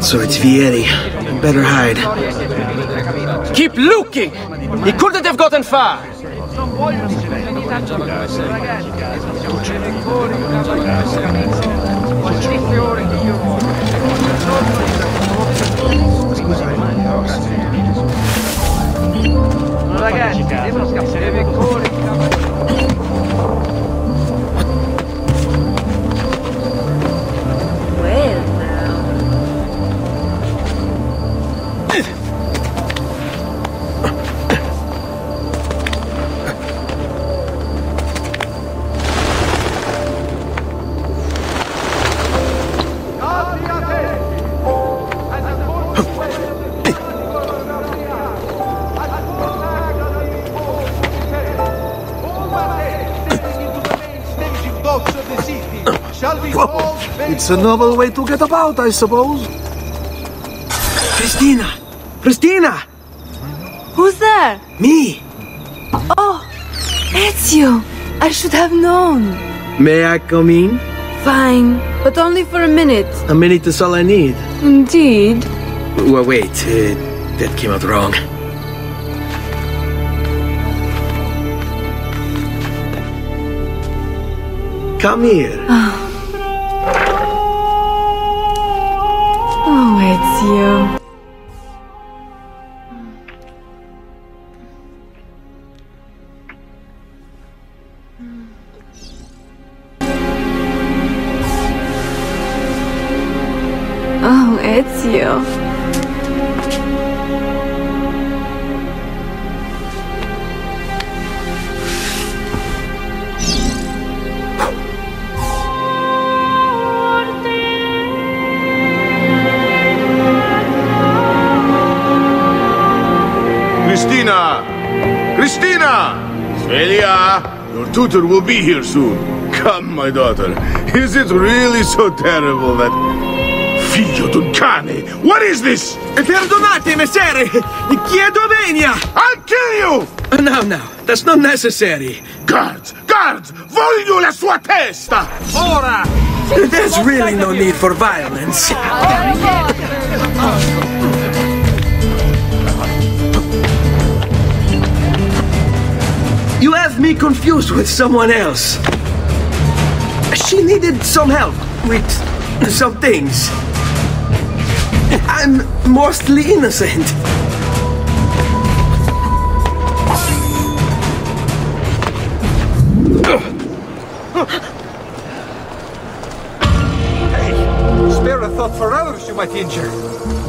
So it's Vieri. Better hide. Keep looking! He couldn't have gotten far! It's a novel way to get about, I suppose. Cristina! Cristina! Who's there? Me! Oh, Ezio! I should have known. May I come in? Fine, but only for a minute. A minute is all I need. Indeed. Well, wait. Uh, that came out wrong. Come here. Oh, Ezio. Oh, Ezio. Cristina! Cristina! Svelia! Your tutor will be here soon. Come, my daughter. Is it really so terrible that... Figlio d'un cane! What is this? Perdonate, messere! Chiedo venia! I'll kill you! Uh, no, no, that's not necessary. Guards! Guards! Voglio la sua testa! Ora! There's really no need for violence. You have me confused with someone else. She needed some help with some things. I'm mostly innocent. Hey, spare a thought for others you might injure.